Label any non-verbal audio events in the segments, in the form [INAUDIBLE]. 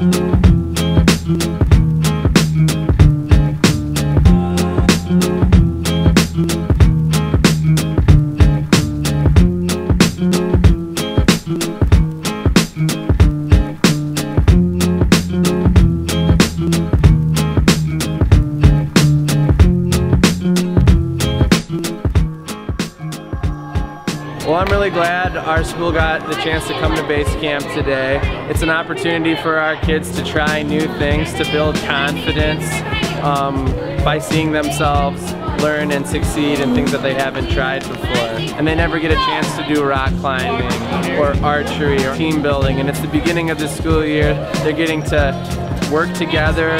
Well, I'm really glad our school got the chance to come to base camp today. It's an opportunity for our kids to try new things, to build confidence um, by seeing themselves learn and succeed in things that they haven't tried before. And they never get a chance to do rock climbing or archery or team building. And it's the beginning of the school year. They're getting to work together,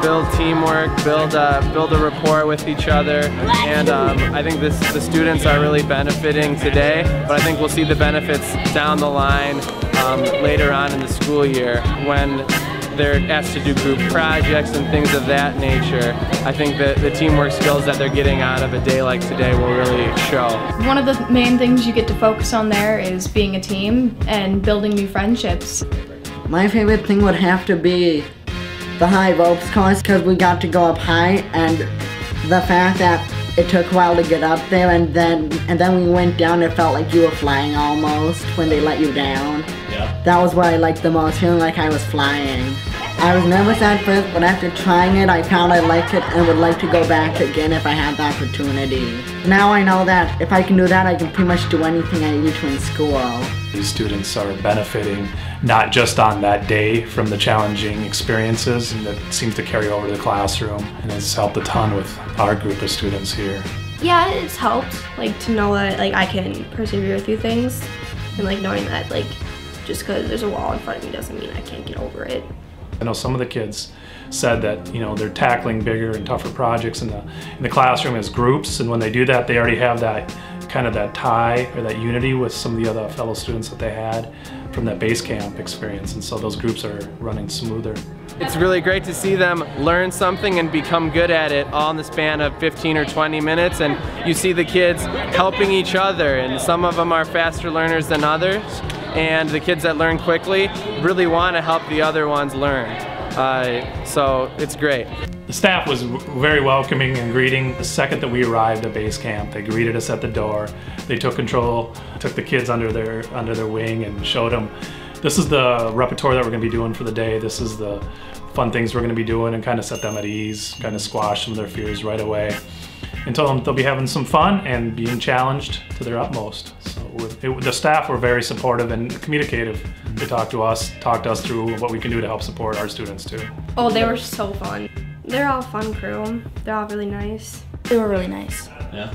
build teamwork, build a, build a rapport with each other, and um, I think this, the students are really benefiting today, but I think we'll see the benefits down the line um, later on in the school year when they're asked to do group projects and things of that nature. I think that the teamwork skills that they're getting out of a day like today will really show. One of the main things you get to focus on there is being a team and building new friendships. My favorite thing would have to be the high ropes course because we got to go up high and the fact that it took a while to get up there and then and then we went down it felt like you were flying almost when they let you down. Yeah. That was what I liked the most, feeling like I was flying. I was nervous at first, but after trying it, I found I liked it and would like to go back again if I had the opportunity. Now I know that if I can do that, I can pretty much do anything I need to in school. These students are benefiting not just on that day from the challenging experiences that seems to carry over to the classroom and it's helped a ton with our group of students here. Yeah, it's helped, like to know that like I can persevere through things and like knowing that like just because there's a wall in front of me doesn't mean I can't get over it. I know some of the kids said that you know they're tackling bigger and tougher projects in the in the classroom as groups and when they do that they already have that kind of that tie or that unity with some of the other fellow students that they had from that base camp experience and so those groups are running smoother. It's really great to see them learn something and become good at it all in the span of 15 or 20 minutes and you see the kids helping each other and some of them are faster learners than others and the kids that learn quickly really want to help the other ones learn. Uh, so it's great. The staff was very welcoming and greeting the second that we arrived at base camp. They greeted us at the door. They took control, took the kids under their under their wing and showed them this is the repertoire that we're going to be doing for the day. This is the fun things we're going to be doing and kind of set them at ease, kind of squash some of their fears right away. And told them they'll be having some fun and being challenged to their utmost. So it, the staff were very supportive and communicative. They talked to us, talked us through what we can do to help support our students too. Oh, they were so fun. They're all fun crew. They're all really nice. They were really nice. Yeah.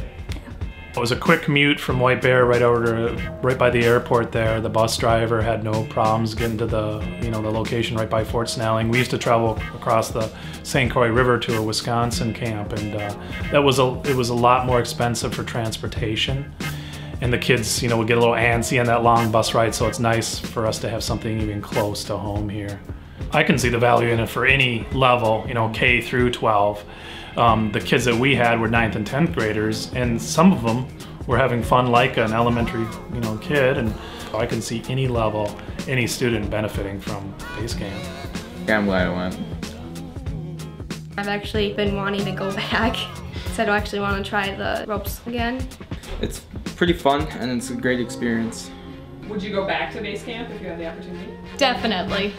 It was a quick commute from White Bear right over to right by the airport there. The bus driver had no problems getting to the you know the location right by Fort Snelling. We used to travel across the St. Croix River to a Wisconsin camp, and uh, that was a it was a lot more expensive for transportation. And the kids, you know, would get a little antsy on that long bus ride, so it's nice for us to have something even close to home here. I can see the value in it for any level, you know, K through 12. Um, the kids that we had were 9th and 10th graders, and some of them were having fun like an elementary, you know, kid, and I can see any level, any student benefiting from base camp. Yeah, I'm glad I went. I've actually been wanting to go [LAUGHS] back. So I don't actually want to try the ropes again. It's pretty fun and it's a great experience. Would you go back to base camp if you had the opportunity? Definitely.